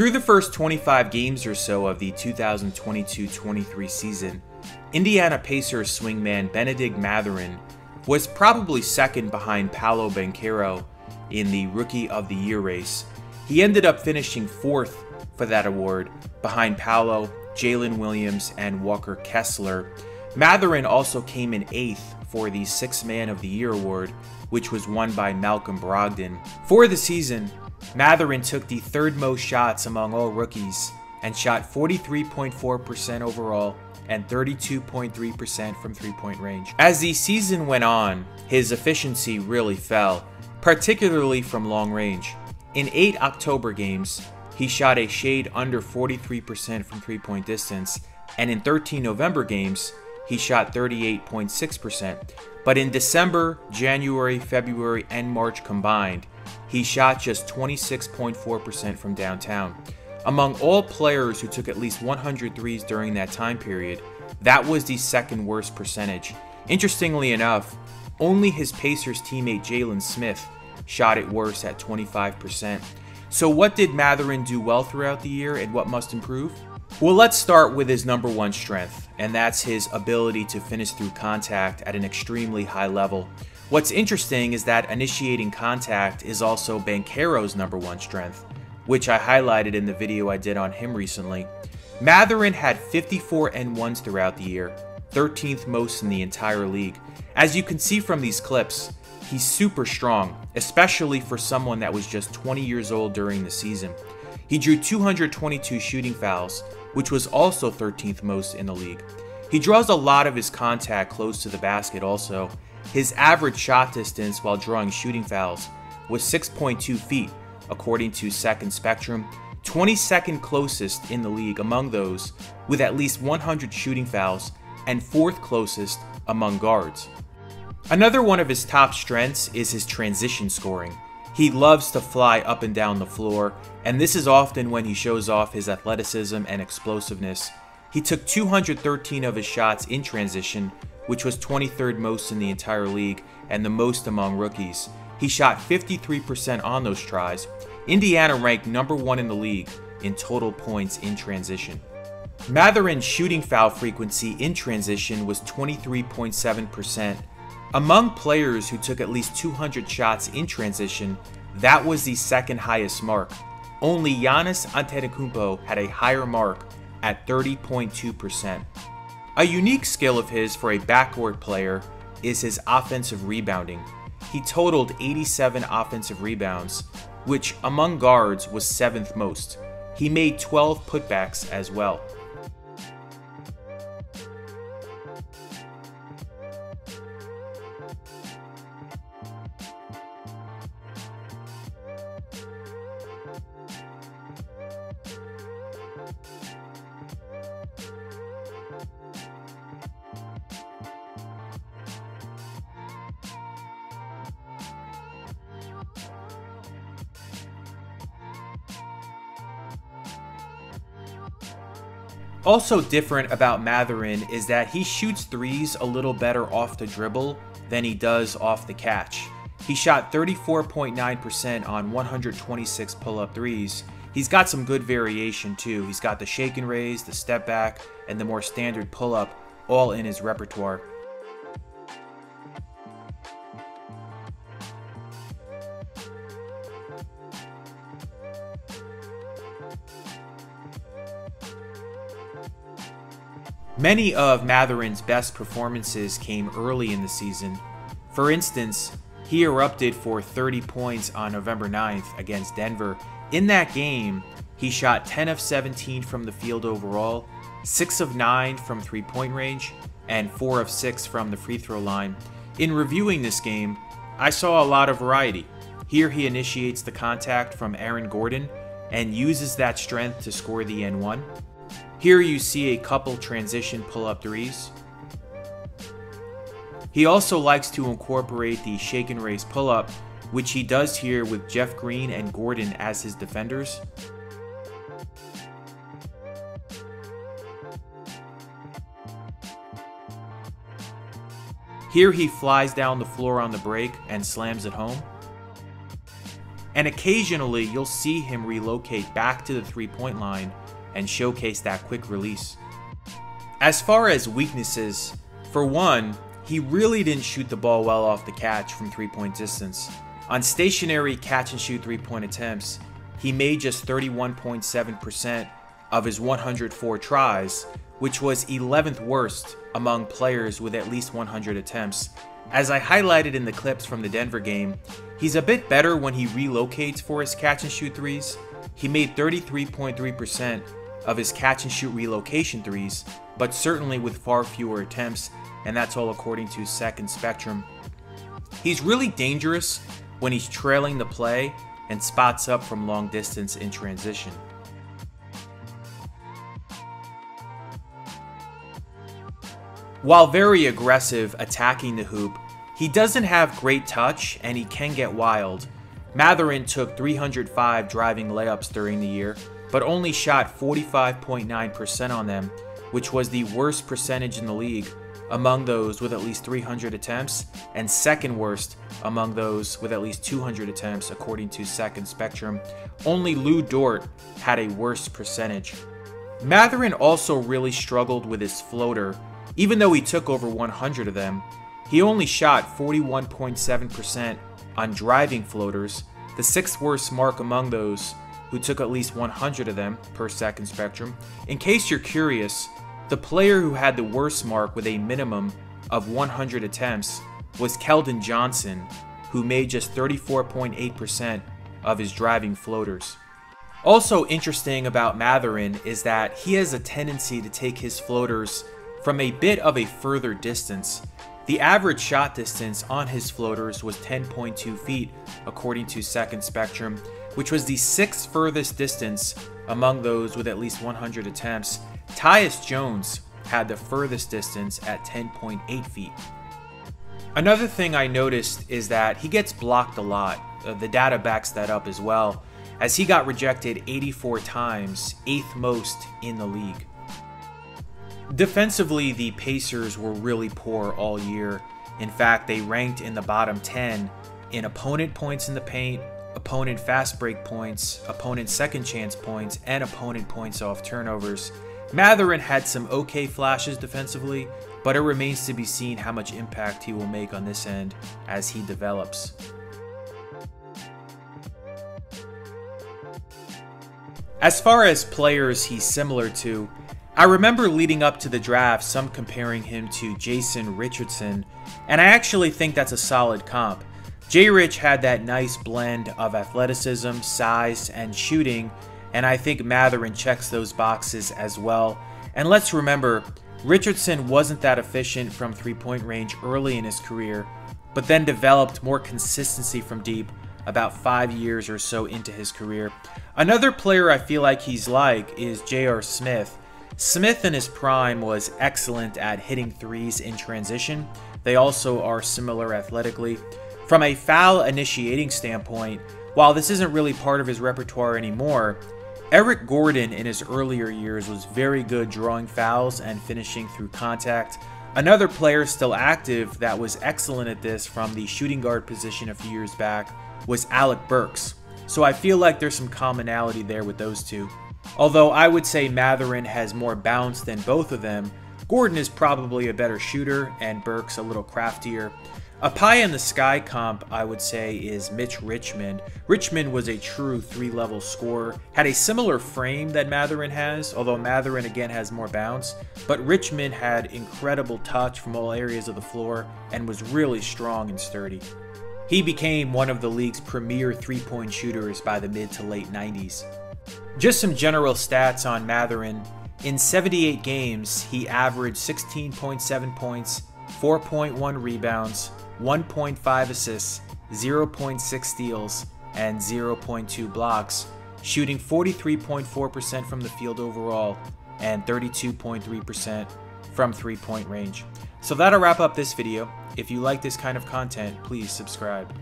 Through the first 25 games or so of the 2022 23 season, Indiana Pacers swingman Bennedict Mathurin was probably second behind Paolo Banchero in the Rookie of the Year race. He ended up finishing fourth for that award behind Paolo, Jalen Williams, and Walker Kessler. Mathurin also came in eighth for the Sixth Man of the Year award, which was won by Malcolm Brogdon. For the season, Mathurin took the third most shots among all rookies and shot 43.4% overall and 32.3% from three point range. As the season went on, his efficiency really fell, particularly from long range. In eight October games, he shot a shade under 43% from three point distance, and in 13 November games, he shot 38.6%. But in December, January, February, and March combined, he shot just 26.4% from downtown. Among all players who took at least 100 threes during that time period, that was the second worst percentage. Interestingly enough, only his Pacers teammate Jalen Smith shot it worse at 25%. So, what did Mathurin do well throughout the year and what must improve? Well, let's start with his number one strength, and that's his ability to finish through contact at an extremely high level. What's interesting is that initiating contact is also Banchero's number one strength, which I highlighted in the video I did on him recently. Mathurin had 54 and-ones throughout the year, 13th most in the entire league. As you can see from these clips, he's super strong, especially for someone that was just 20 years old during the season. He drew 222 shooting fouls, which was also 13th most in the league. He draws a lot of his contact close to the basket also, his average shot distance while drawing shooting fouls was 6.2 feet, according to Second Spectrum, 22nd closest in the league among those with at least 100 shooting fouls, and fourth closest among guards. Another one of his top strengths is his transition scoring. He loves to fly up and down the floor, and this is often when he shows off his athleticism and explosiveness. He took 213 of his shots in transition, which was 23rd most in the entire league and the most among rookies. He shot 53% on those tries. Indiana ranked number one in the league in total points in transition. Mathurin's shooting foul frequency in transition was 23.7%. Among players who took at least 200 shots in transition, that was the second highest mark. Only Giannis Antetokounmpo had a higher mark at 30.2%. A unique skill of his for a backcourt player is his offensive rebounding. He totaled 87 offensive rebounds, which among guards was seventh most. He made 12 putbacks as well. Also different about Mathurin is that he shoots threes a little better off the dribble than he does off the catch. He shot 34.9% on 126 pull-up threes. He's got some good variation too. He's got the shake and raise, the step back, and the more standard pull-up all in his repertoire. Many of Mathurin's best performances came early in the season. For instance, he erupted for 30 points on November 9th against Denver. In that game, he shot 10 of 17 from the field overall, 6 of 9 from three point range, and 4 of 6 from the free throw line. In reviewing this game, I saw a lot of variety. Here he initiates the contact from Aaron Gordon and uses that strength to score the and-one. Here you see a couple transition pull-up threes. He also likes to incorporate the shake and raise pull-up, which he does here with Jeff Green and Gordon as his defenders. Here he flies down the floor on the break and slams it home. and occasionally you'll see him relocate back to the three point line and showcase that quick release. As far as weaknesses, for one, he really didn't shoot the ball well off the catch from three point distance. On stationary catch and shoot three point attempts, he made just 31.7% of his 104 tries, which was 11th worst among players with at least 100 attempts. As I highlighted in the clips from the Denver game, he's a bit better when he relocates for his catch and shoot threes. He made 33.3% of his catch and shoot relocation threes, but certainly with far fewer attempts, and that's all according to Second Spectrum. He's really dangerous when he's trailing the play and spots up from long distance in transition. While very aggressive attacking the hoop, he doesn't have great touch and he can get wild. Mathurin took 305 driving layups during the year, but only shot 45.9% on them, which was the worst percentage in the league among those with at least 300 attempts, and second worst among those with at least 200 attempts, according to Second Spectrum. Only Lu Dort had a worse percentage. Mathurin also really struggled with his floater, even though he took over 100 of them, he only shot 41.7% on driving floaters, the sixth worst mark among those who took at least 100 of them per second spectrum. In case you're curious, the player who had the worst mark with a minimum of 100 attempts was Keldon Johnson, who made just 34.8% of his driving floaters. Also interesting about Mathurin is that he has a tendency to take his floaters from a bit of a further distance. The average shot distance on his floaters was 10.2 feet, according to Second Spectrum, which was the sixth furthest distance among those with at least 100 attempts. Tyus Jones had the furthest distance at 10.8 feet. Another thing I noticed is that he gets blocked a lot. Uh, the data backs that up as well, as he got rejected 84 times, eighth most in the league. Defensively, the Pacers were really poor all year. In fact, they ranked in the bottom 10 in opponent points in the paint, opponent fast break points, opponent second chance points, and opponent points off turnovers. Mathurin had some okay flashes defensively, but it remains to be seen how much impact he will make on this end as he develops. As far as players he's similar to, I remember leading up to the draft some comparing him to Jason Richardson, and I actually think that's a solid comp. J Rich had that nice blend of athleticism, size, and shooting, and I think Mathurin checks those boxes as well. And let's remember, Richardson wasn't that efficient from three point range early in his career, but then developed more consistency from deep about five years or so into his career. Another player I feel like he's like is J.R. Smith. Smith in his prime was excellent at hitting threes in transition. They also are similar athletically. From a foul initiating standpoint, while this isn't really part of his repertoire anymore, Eric Gordon in his earlier years was very good drawing fouls and finishing through contact. Another player still active that was excellent at this from the shooting guard position a few years back was Alec Burks. So I feel like there's some commonality there with those two. Although I would say Mathurin has more bounce than both of them, Gordon is probably a better shooter and Burks a little craftier. A pie in the sky comp, I would say, is Mitch Richmond. Richmond was a true three level scorer, had a similar frame that Mathurin has, although Mathurin again has more bounce. But Richmond had incredible touch from all areas of the floor and was really strong and sturdy. He became one of the league's premier three point shooters by the mid to late 90s. Just some general stats on Mathurin. In 78 games, he averaged 16.7 points, 4.1 rebounds, 1.5 assists, 0.6 steals, and 0.2 blocks, shooting 43.4% from the field overall and 32.3% from three point range. So that'll wrap up this video. If you like this kind of content, please subscribe.